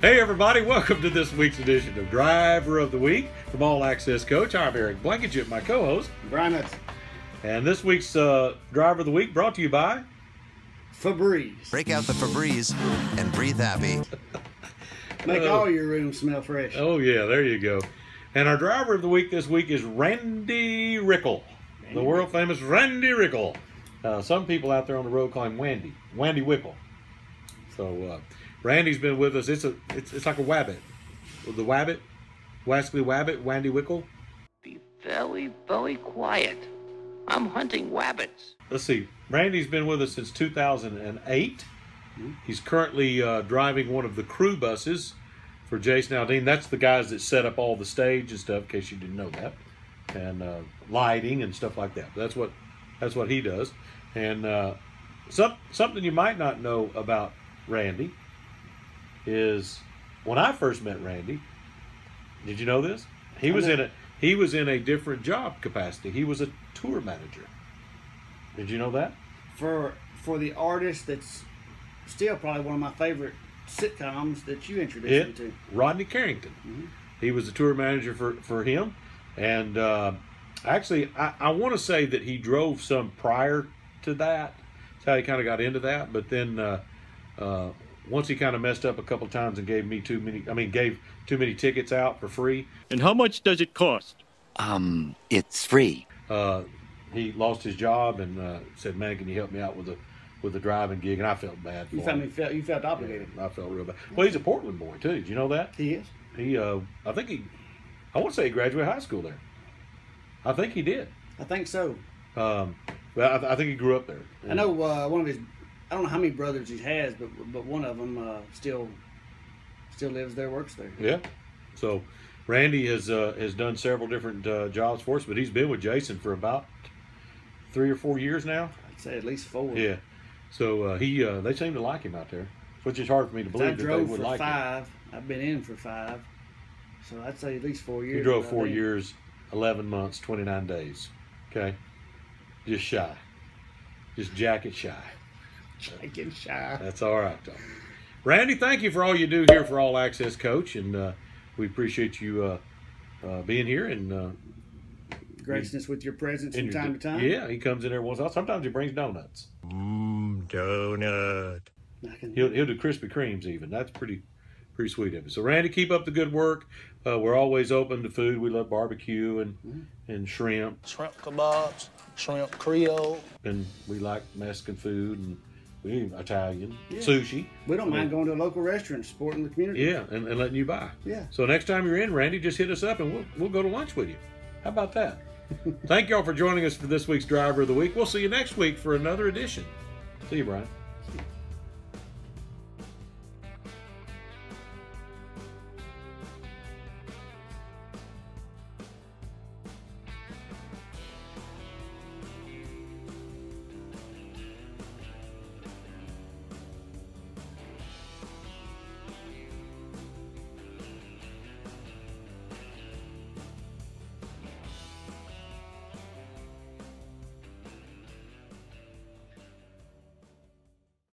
Hey everybody, welcome to this week's edition of Driver of the Week from All Access Coach. I'm Eric Blankenship, my co-host. Brian Hudson. And this week's uh, Driver of the Week brought to you by Febreze. Break out the Febreze and breathe happy. Make Uh, all your rooms smell fresh. Oh yeah, there you go. And our Driver of the Week this week is Randy Rickel, the world famous Randy Rickel. Uh, some people out there on the road call him Wandy, Wandy Whipple. So uh, Randy's been with us. It's a it's, it's like a wabbit, the wabbit, Wascally Wabbit, Wandy Wickle. Be very, very quiet. I'm hunting wabbits. let's see. Randy's been with us since 2008. He's currently uh, driving one of the crew buses for Jason Aldean. That's the guys that set up all the stage and stuff. In case you didn't know that, and uh, lighting and stuff like that. That's what that's what he does. And uh, some something you might not know about Randy is when I first met Randy. Did you know this? He I was know. in a he was in a different job capacity. He was a tour manager. Did you know that? For for the artist that's still probably one of my favorite sitcoms that you introduced me to. Rodney Carrington. He was the tour manager for for him, and uh, actually, I, I want to say that he drove some prior to that. That's how he kind of got into that. But then uh, uh, once he kind of messed up a couple times and gave me too many. I mean, gave too many tickets out for free. And how much does it cost? Um, it's free. Uh, he lost his job and uh, said, "Man, can you help me out with the with the driving gig?" And I felt bad. For You felt him. me felt you felt obligated. I felt real bad. Well, he's a Portland boy too. Did you know that? He is. He, uh, I think he, I want to say he graduated high school there. I think he did. I think so. Um, well, I, I think he grew up there. I know uh, one of his. I don't know how many brothers he has, but but one of them uh, still still lives there, works there. Yeah. So, Randy has uh, has done several different uh, jobs for us, but he's been with Jason for about three or four years now. I'd say at least four. Yeah. So uh, he, uh, they seem to like him out there, which is hard for me to believe I that they drove would for like him. five. I've been in for five. So I'd say at least four years. He drove four years, eleven months, twenty nine days. Okay. Just shy. Just jacket shy. Getting shy. That's all right, though. Randy, thank you for all you do here for All Access Coach, and uh, we appreciate you uh, uh, being here and uh, Gracing us with your presence from time to time. Yeah, he comes in there once. in a while. Sometimes he brings donuts. Mmm, donut. He'll he'll do Krispy Kremes even. That's pretty pretty sweet of him. So Randy, keep up the good work. Uh, we're always open to food. We love barbecue and Mm-hmm. and shrimp, shrimp kebabs, shrimp creole. and we like Mexican food and we Italian Yeah. sushi. We don't mind going to a local restaurant, supporting the community. Yeah, and, and letting you buy. Yeah. So next time you're in, Randy, just hit us up and we'll, we'll go to lunch with you. How about that? Thank y'all for joining us for this week's Driver of the Week. We'll see you next week for another edition. See you, Brian.